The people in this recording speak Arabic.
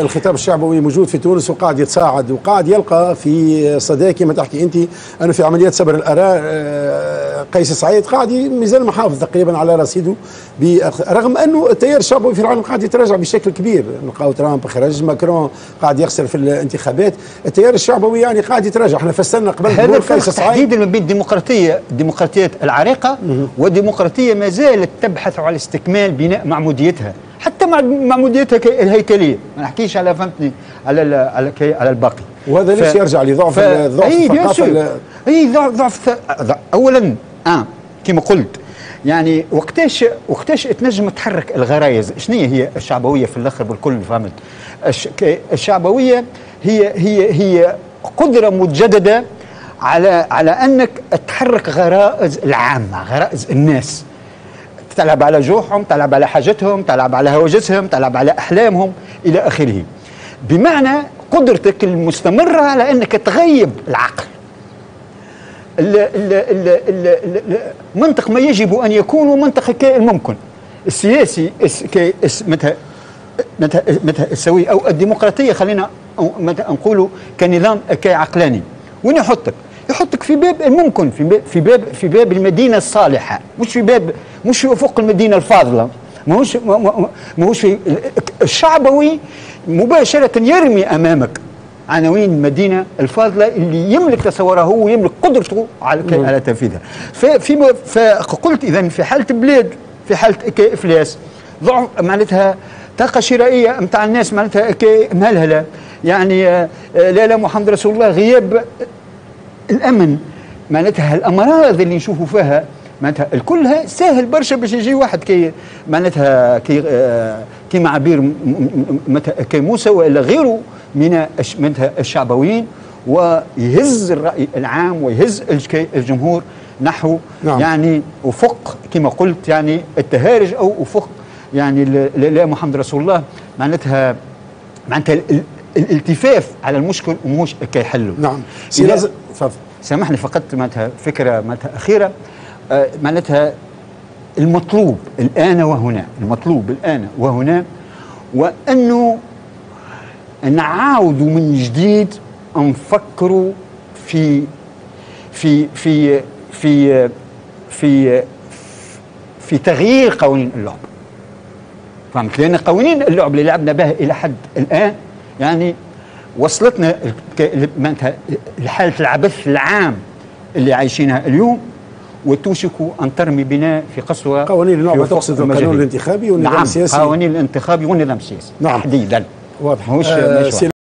الخطاب الشعبوي موجود في تونس وقاعد يتصاعد وقاعد يلقى في صدى كما تحكي أنت أنه في عمليات صبر الأراء آه، قيس سعيد قاعد مازال محافظ تقريبا على رصيده رغم أنه التيار الشعبوي في العالم قاعد يتراجع بشكل كبير نلقاو ترامب خرج ماكرون قاعد يخسر في الانتخابات. التيار الشعبوي يعني قاعد يتراجع إحنا فسرنا قبل هذا الفرق تحديدا ما بين الديمقراطيه الديمقراطيات العريقة والديمقراطية ما زالت تبحث على استكمال بناء معموديتها حتى مع معموديتها الهيكلية. ما نحكيش على فهمتني على على على الباقي. وهذا ليش يرجع لضعف ف... ضعف الثقافة إي ضعف اولا آه كما قلت يعني وقتاش وقتاش تنجم تحرك الغرايز شنو هي الشعبوية في الأخر بالكل فهمت؟ الشعبوية هي هي هي قدرة متجددة على على أنك تحرك غرائز العامة غرائز الناس. تلعب على جوعهم تلعب على حاجتهم تلعب على هواجسهم تلعب على أحلامهم إلى آخره. بمعنى قدرتك المستمرة على أنك تغيب العقل. منطق ما يجب أن يكون ومنطق كائن ممكن. السياسي متى متى أو الديمقراطية خلينا نقولوا كنظام كعقلاني. وين يحطك؟ يحطك في باب الممكن في باب في باب في باب المدينة الصالحة مش في باب مش في افق المدينة الفاضلة. ماهوش ماهوش الشعبوي مباشرة يرمي أمامك عناوين المدينة الفاضلة اللي يملك تصورها هو ويملك قدرته على على تنفيذها. ففي فقلت اذا في حالة بلاد في حالة إفلاس ضعف معناتها طاقة شرائية نتاع الناس معناتها مهلهلة. يعني آه، لا لا محمد رسول الله غياب الأمن. معناتها الأمراض اللي نشوفوا فيها معناتها الكلها سهل برشا باش يجي واحد كي معناتها كي آه كيما عبير كي موسى والا غيره من معناتها الشعبويين ويهز الرأي العام ويهز الجمهور نحو نعم. يعني أفق كما قلت يعني التهارج أو أفق يعني لا محمد رسول الله. معناتها معناتها الالتفاف على المشكل ومش كيحلوا نعم. سي لازم سامحني فقط معناتها فكرة معناتها أخيرة. آه معناتها المطلوب الآن وهنا المطلوب الآن وهنا وأنه نعاودوا من جديد نفكروا في في في في في في تغيير قوانين اللعب. فهمت؟ لأن قوانين اللعب اللي لعبنا بها إلى حد الآن يعني وصلتنا معناتها حاله العبث العام اللي عايشينها اليوم وتوشك أن ترمي بنا في قسوه قوانين النوع تقصد القانون الانتخابي والنظام نعم السياسي. قوانين الانتخابي والنظام السياسي نعم. تحديدا. واضح. مش, آه